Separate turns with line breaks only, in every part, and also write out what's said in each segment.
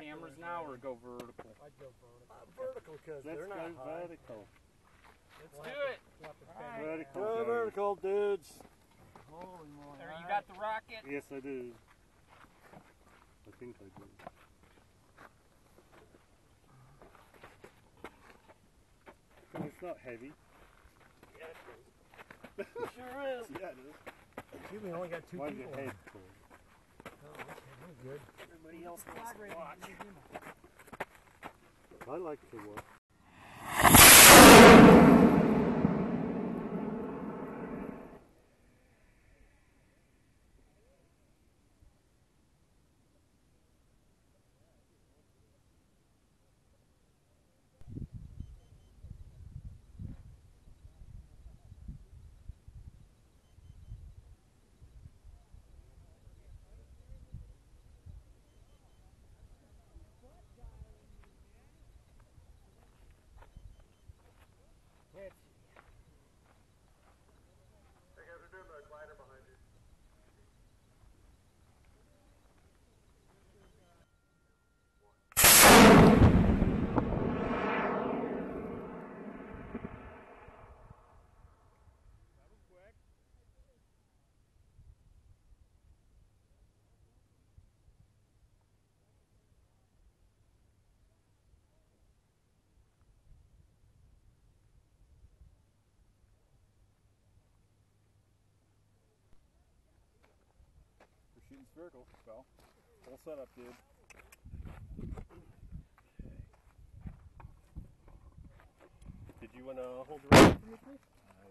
cameras now or go vertical?
I'd go vertical.
Uh, vertical because
Let's
they're
go
not high.
vertical.
Let's do it.
We'll have to
All
figure
right.
Vertical.
Go
guys.
vertical, dudes.
Holy moly.
There, you got the rocket.
Yes, I do. I think I do. And it's not heavy.
Yeah, it is. It sure is.
Yeah, it is.
Gee, we only got two
Why's your
people.
head cold?
Good. Everybody else wants to watch.
I like to watch.
Spherical, so full setup, dude.
Did you want to hold the rifle for me?
I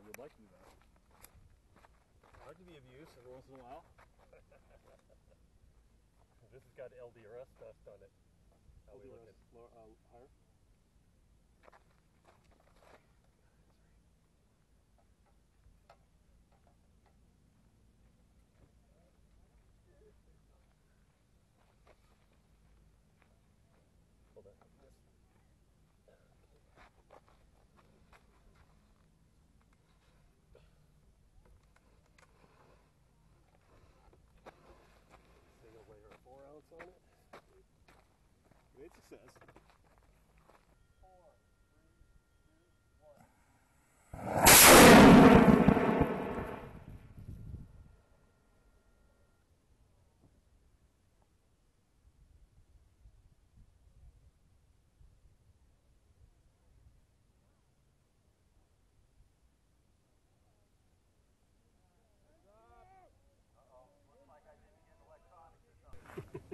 would like to do that.
I like to be of use every once in a while. this has got LDRS dust on it. How we looking?
Uh,
higher? On it.
Great success.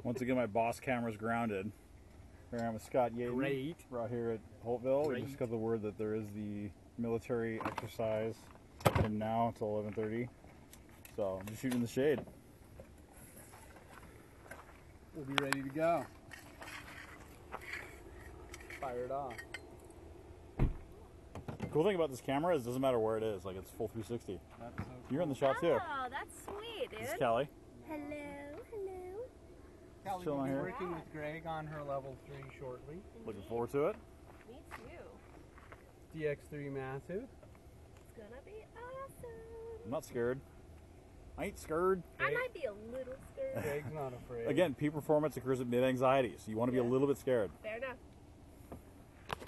Once again, my boss camera's grounded. Here I'm with Scott Yaten.
Great.
We're out here at Holtville. We just got the word that there is the military exercise from now until 11:30. So I'm just shooting in the shade.
We'll be ready to go. Fire it off.
The cool thing about this camera is it doesn't matter where it is. Like it's full 360.
That's so
You're in the shot too.
Oh, that's sweet, dude.
This is Kelly.
Hello, hello.
Kelly will be
here.
working with Greg on her level three shortly.
Looking forward to it.
Me too.
DX3 Massive.
It's gonna be awesome.
I'm not scared. I ain't scared.
I might be a little scared.
Greg's not afraid.
Again, peak performance occurs at mid anxiety, so you want to be a little bit scared.
Fair enough.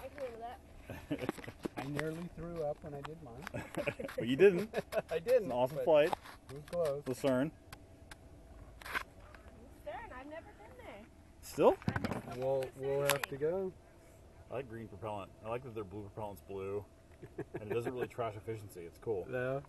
I can live with that.
I nearly threw up when I did mine.
but you didn't.
I didn't.
an awesome flight.
It was close.
Lucerne. Still?
I
We'll we'll have to go.
I like green propellant. I like that their blue propellant's blue. and it doesn't really trash efficiency. It's cool.
Yeah.